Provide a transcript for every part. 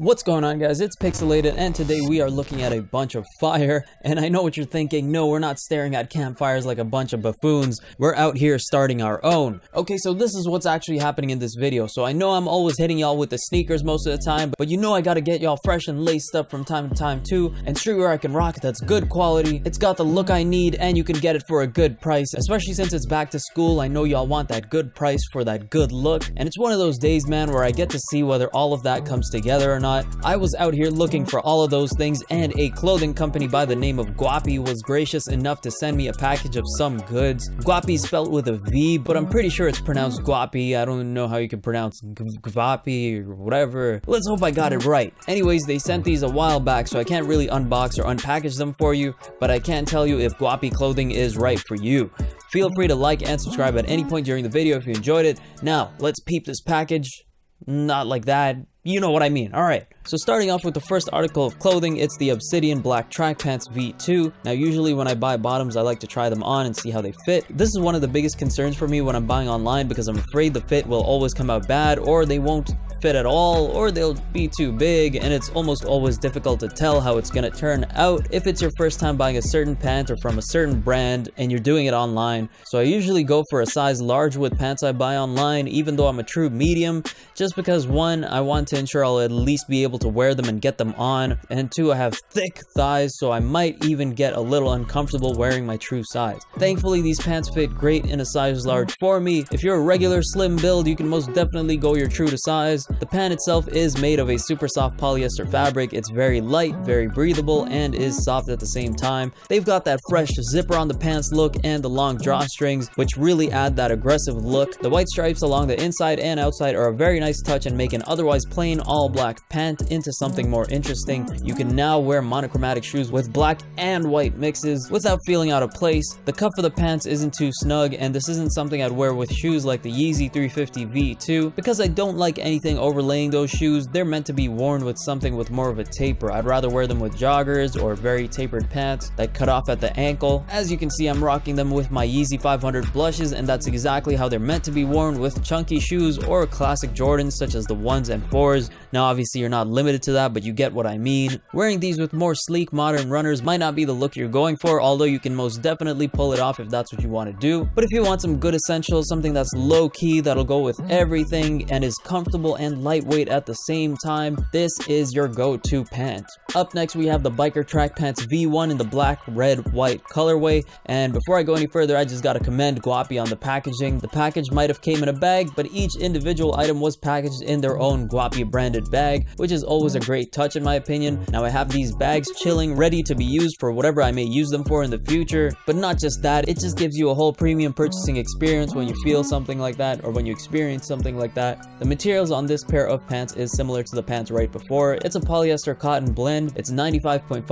What's going on guys, it's Picsoleated and today we are looking at a bunch of fire. And I know what you're thinking, no we're not staring at campfires like a bunch of buffoons, we're out here starting our own. Okay so this is what's actually happening in this video, so I know I'm always hitting y'all with the sneakers most of the time, but you know I gotta get y'all fresh and laced up from time to time too, and streetwear I can rock that's good quality, it's got the look I need and you can get it for a good price, especially since it's back to school, I know y'all want that good price for that good look, and it's one of those days man where I get to see whether all of that comes together or not not, I was out here looking for all of those things and a clothing company by the name of Guapi was gracious enough to send me a package of some goods. Guapi spelled with a V, but I'm pretty sure it's pronounced Guapi. I don't know how you can pronounce Guapi or whatever. Let's hope I got it right. Anyways, they sent these a while back, so I can't really unbox or unpackage them for you, but I can tell you if Guapi clothing is right for you. Feel free to like and subscribe at any point during the video if you enjoyed it. Now, let's peep this package. Not like that. You know what I mean. Alright, so starting off with the first article of clothing, it's the Obsidian Black Track Pants V2. Now usually when I buy bottoms, I like to try them on and see how they fit. This is one of the biggest concerns for me when I'm buying online because I'm afraid the fit will always come out bad or they won't fit at all or they'll be too big and it's almost always difficult to tell how it's gonna turn out if it's your first time buying a certain pant or from a certain brand and you're doing it online. So I usually go for a size large with pants I buy online even though I'm a true medium just because one, I want to ensure I'll at least be able to wear them and get them on and two, I have thick thighs so I might even get a little uncomfortable wearing my true size. Thankfully these pants fit great in a size large for me. If you're a regular slim build you can most definitely go your true to size the pant itself is made of a super soft polyester fabric. It's very light, very breathable, and is soft at the same time. They've got that fresh zipper on the pants look and the long drawstrings, which really add that aggressive look. The white stripes along the inside and outside are a very nice touch and make an otherwise plain all black pant into something more interesting. You can now wear monochromatic shoes with black and white mixes without feeling out of place. The cuff of the pants isn't too snug, and this isn't something I'd wear with shoes like the Yeezy 350 V2 because I don't like anything overlaying those shoes, they're meant to be worn with something with more of a taper. I'd rather wear them with joggers or very tapered pants that cut off at the ankle. As you can see, I'm rocking them with my Yeezy 500 blushes and that's exactly how they're meant to be worn with chunky shoes or classic Jordans such as the 1s and 4s. Now obviously you're not limited to that, but you get what I mean. Wearing these with more sleek modern runners might not be the look you're going for, although you can most definitely pull it off if that's what you want to do. But if you want some good essentials, something that's low key that'll go with everything and is comfortable and lightweight at the same time, this is your go-to pant. Up next, we have the Biker Track Pants V1 in the black, red, white colorway. And before I go any further, I just gotta commend Guapi on the packaging. The package might have came in a bag, but each individual item was packaged in their own Guapi branded bag, which is always a great touch in my opinion. Now I have these bags chilling, ready to be used for whatever I may use them for in the future. But not just that, it just gives you a whole premium purchasing experience when you feel something like that or when you experience something like that. The materials on this pair of pants is similar to the pants right before. It's a polyester cotton blend. It's 95.5%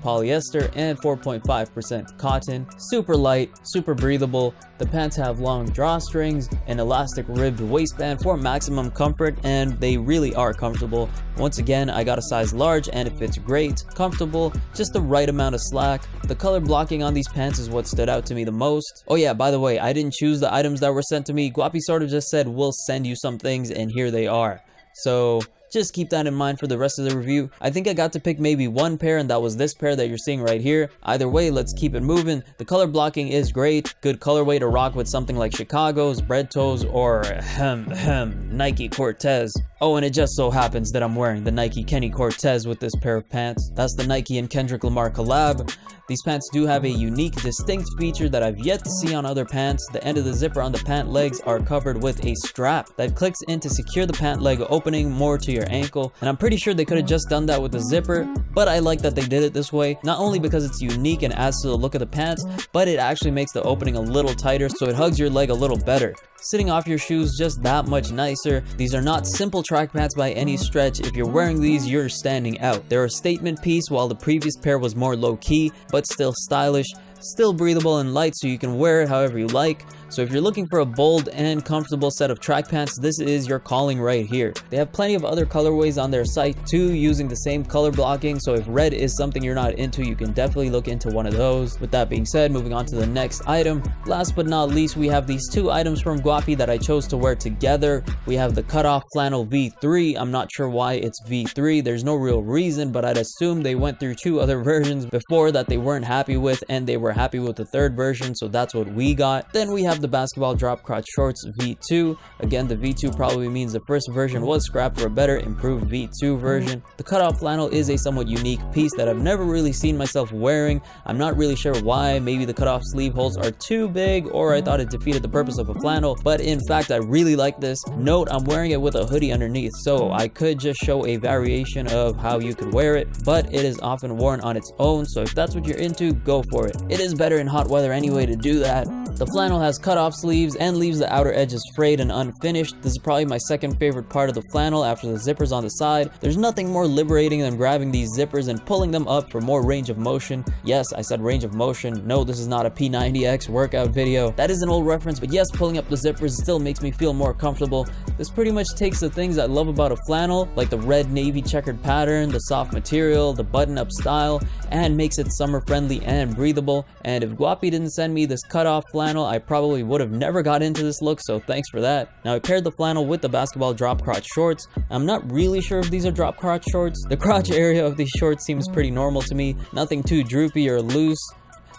polyester and 4.5% cotton. Super light, super breathable. The pants have long drawstrings, an elastic ribbed waistband for maximum comfort, and they really are comfortable. Once again, I got a size large and it fits great, comfortable, just the right amount of slack. The color blocking on these pants is what stood out to me the most. Oh yeah, by the way, I didn't choose the items that were sent to me. Guapi sort of just said, we'll send you some things and here they are. So just keep that in mind for the rest of the review. I think I got to pick maybe one pair and that was this pair that you're seeing right here. Either way, let's keep it moving. The color blocking is great. Good colorway to rock with something like Chicago's, Bred Toes, or hem hem Nike Cortez. Oh, and it just so happens that I'm wearing the Nike Kenny Cortez with this pair of pants. That's the Nike and Kendrick Lamar collab. These pants do have a unique, distinct feature that I've yet to see on other pants. The end of the zipper on the pant legs are covered with a strap that clicks in to secure the pant leg opening more to your ankle. And I'm pretty sure they could have just done that with the zipper, but I like that they did it this way. Not only because it's unique and adds to the look of the pants, but it actually makes the opening a little tighter so it hugs your leg a little better. Sitting off your shoes just that much nicer. These are not simple track pants by any stretch. If you're wearing these, you're standing out. They're a statement piece while the previous pair was more low-key, but still stylish, still breathable and light so you can wear it however you like. So if you're looking for a bold and comfortable set of track pants, this is your calling right here. They have plenty of other colorways on their site too using the same color blocking. So if red is something you're not into, you can definitely look into one of those. With that being said, moving on to the next item. Last but not least, we have these two items from Guapi that I chose to wear together. We have the cutoff flannel V3. I'm not sure why it's V3. There's no real reason, but I'd assume they went through two other versions before that they weren't happy with and they were happy with the third version. So that's what we got. Then we have the basketball drop crotch shorts V2. Again, the V2 probably means the first version was scrapped for a better improved V2 version. Mm-hmm. The cutoff flannel is a somewhat unique piece that I've never really seen myself wearing. I'm not really sure why. Maybe the cutoff sleeve holes are too big or I thought it defeated the purpose of a flannel. But in fact, I really like this. Note, I'm wearing it with a hoodie underneath. So I could just show a variation of how you could wear it, but it is often worn on its own. So if that's what you're into, go for it. It is better in hot weather anyway to do that. The flannel has cut off sleeves and leaves the outer edges frayed and unfinished. This is probably my second favorite part of the flannel after the zippers on the side. There's nothing more liberating than grabbing these zippers and pulling them up for more range of motion. Yes, I said range of motion. No, this is not a P90X workout video. That is an old reference, but yes, pulling up the zippers still makes me feel more comfortable. This pretty much takes the things I love about a flannel, like the red navy checkered pattern, the soft material, the button-up style, and makes it summer friendly and breathable. And if Guapi didn't send me this cut-off flannel, I probably would have never got into this look, so thanks for that. Now I paired the flannel with the basketball drop crotch shorts. I'm not really sure if these are drop crotch shorts. The crotch area of these shorts seems pretty normal to me, nothing too droopy or loose.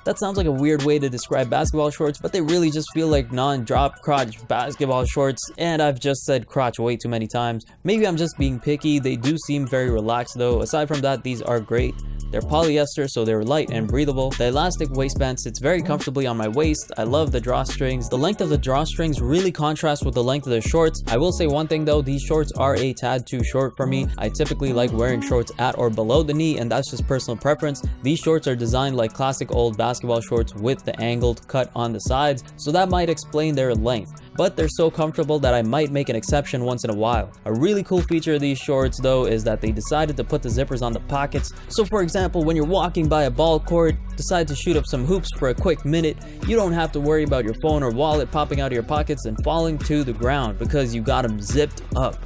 That sounds like a weird way to describe basketball shorts, but they really just feel like non-drop crotch basketball shorts, and I've just said crotch way too many times. Maybe I'm just being picky, they do seem very relaxed though. Aside from that, these are great. They're polyester, so they're light and breathable. The elastic waistband sits very comfortably on my waist. I love the drawstrings. The length of the drawstrings really contrasts with the length of the shorts. I will say one thing though, these shorts are a tad too short for me. I typically like wearing shorts at or below the knee, and that's just personal preference. These shorts are designed like classic old basketball shorts with the angled cut on the sides, so that might explain their length but they're so comfortable that I might make an exception once in a while. A really cool feature of these shorts though is that they decided to put the zippers on the pockets. So for example, when you're walking by a ball court, decide to shoot up some hoops for a quick minute, you don't have to worry about your phone or wallet popping out of your pockets and falling to the ground because you got them zipped up.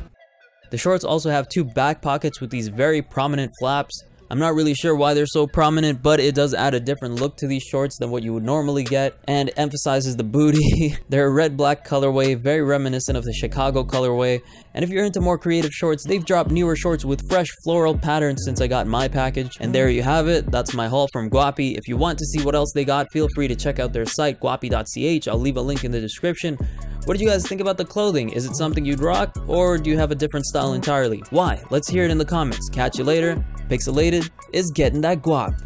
The shorts also have two back pockets with these very prominent flaps. I'm not really sure why they're so prominent, but it does add a different look to these shorts than what you would normally get and emphasizes the booty. They're a red-black colorway, very reminiscent of the Chicago colorway. And if you're into more creative shorts, they've dropped newer shorts with fresh floral patterns since I got my package. And there you have it. That's my haul from Guapi. If you want to see what else they got, feel free to check out their site, guapi.ch. I'll leave a link in the description. What did you guys think about the clothing? Is it something you'd rock, or do you have a different style entirely? Why? Let's hear it in the comments. Catch you later. Picsoleated is getting that guap.